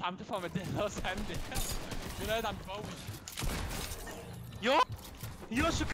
مش عم تفهم قد ايه راس عندي من هذا عم تفوش يو يو شو